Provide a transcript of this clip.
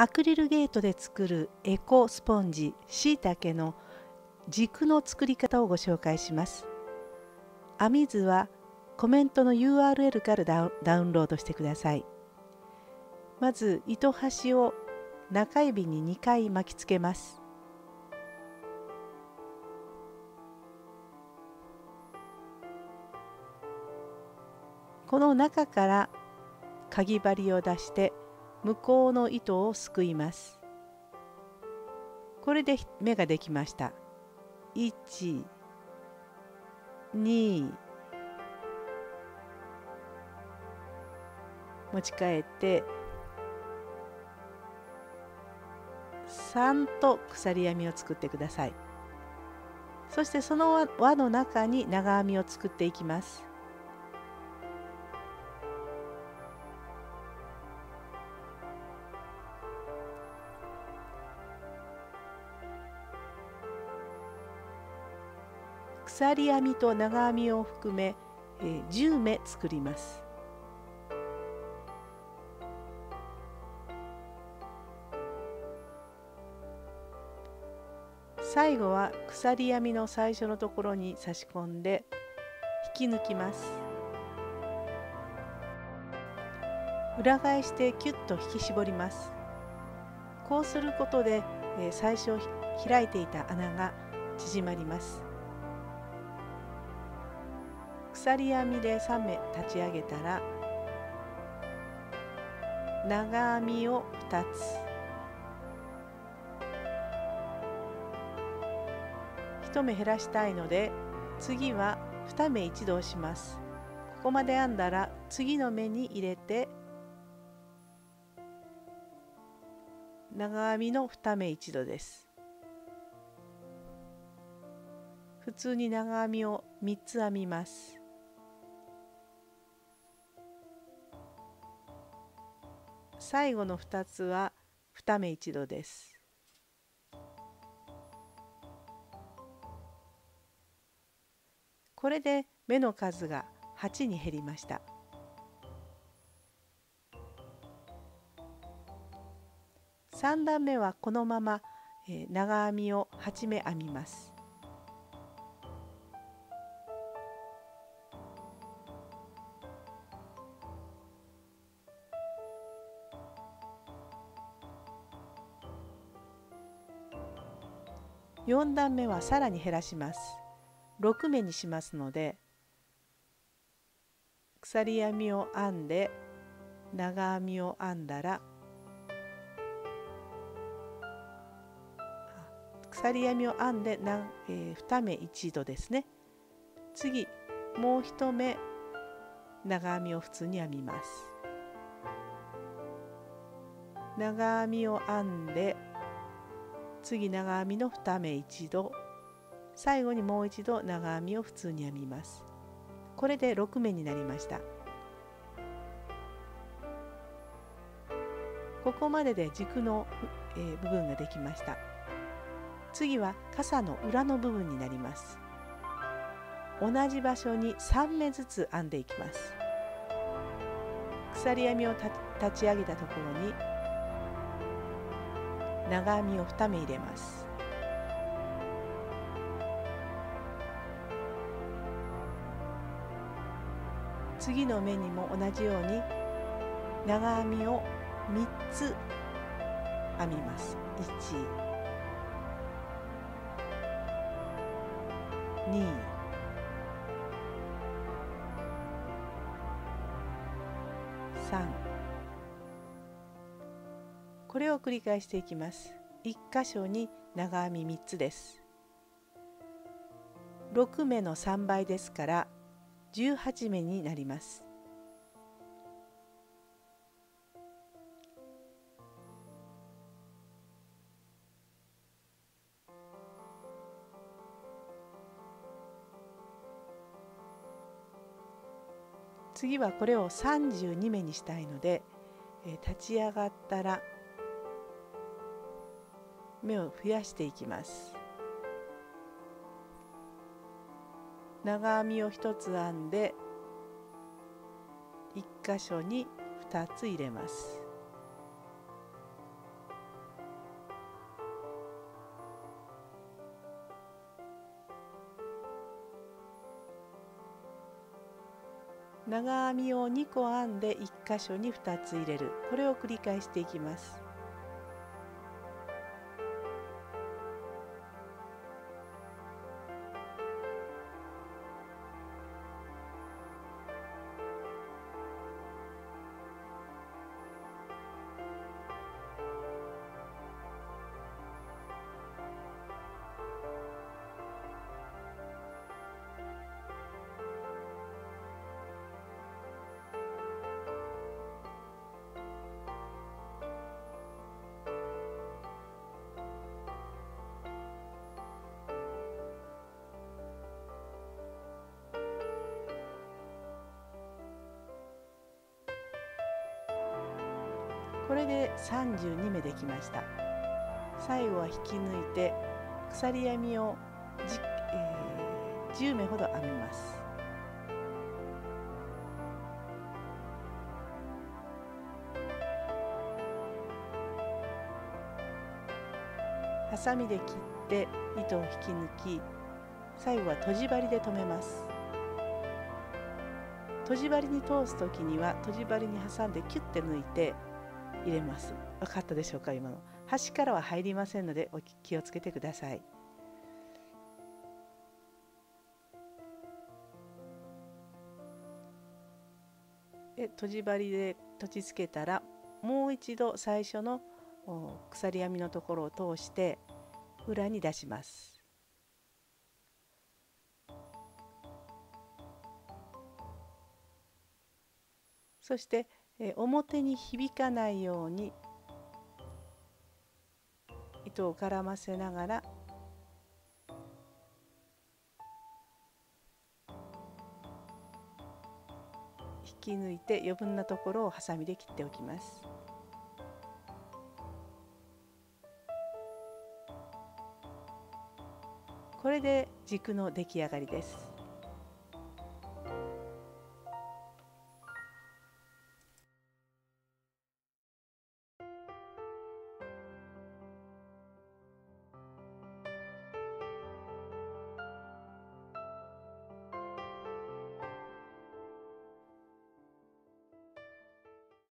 アクリルゲートで作るエコスポンジしいたけの軸の作り方をご紹介します。編み図はコメントの URL からダウンロードしてください。まず糸端を中指に2回巻きつけます。この中からかぎ針を出して向こうの糸をすくいます。これで目ができました。1 2持ち替えて3と鎖編みを作ってください。そしてその輪の中に長編みを作っていきます。鎖編みと長編みを含め、えー、10目作ります。最後は鎖編みの最初のところに差し込んで引き抜きます。裏返してキュッと引き絞ります。こうすることで、最初開いていた穴が縮まります。鎖編みで3目立ち上げたら長編みを2つ。1目減らしたいので次は2目一度します。ここまで編んだら次の目に入れて長編みの2目一度です。普通に長編みを3つ編みます。最後の2つは2目一度です。これで目の数が8に減りました。3段目はこのまま長編みを8目編みます。4段目はさらに減らします。6目にしますので鎖編みを編んで長編みを編んだら鎖編みを編んでな、えー、2目一度ですね。次もう1目長編みを普通に編みます。長編みを編んで次長編みの2目一度。最後にもう一度長編みを普通に編みます。これで6目になりました。ここまでで軸の、えー、部分ができました。次は傘の裏の部分になります。同じ場所に3目ずつ編んでいきます。鎖編みを立ち上げたところに長編みを2目入れます。次の目にも同じように長編みを3つ編みます。1 2 3これを繰り返していきます。1箇所に長編み3つです。6目の3倍ですから18目になります。次はこれを32目にしたいので、え立ち上がったら目を増やしていきます。長編みを1つ編んで1箇所に2つ入れます。長編みを2個編んで1箇所に2つ入れる。これを繰り返していきます。れで32目できました。最後は引き抜いて鎖編みをじ、えー、10目ほど編みます。ハサミで切って糸を引き抜き最後はとじ針で留めます。とじ針に通す時にはとじ針に挟んでキュッて抜いて入れます。分かったでしょうか今の。端からは入りませんのでお気をつけてください。でとじ針でとちつけたらもう一度最初の鎖編みのところを通して裏に出します。そしてえ表に響かないように糸を絡ませながら引き抜いて余分なところをハサミで切っておきます。これで軸の出来上がりです。